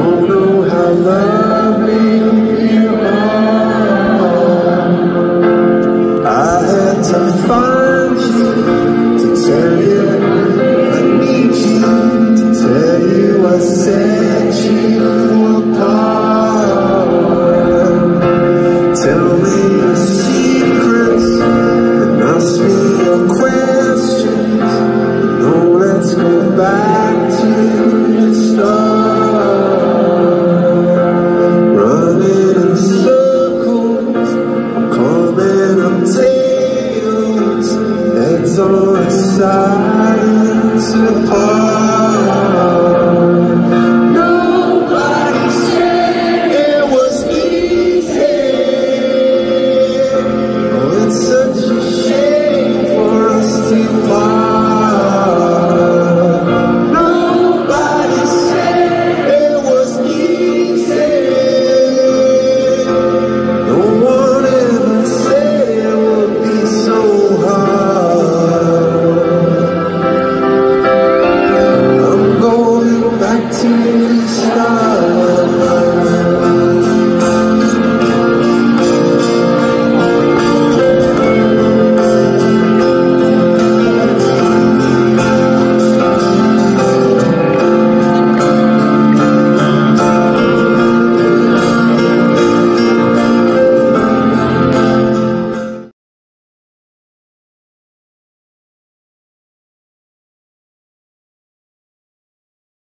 don't know how you. I had to find you to tell you I need you, to tell you I said you apart. Tell me you see. silence apart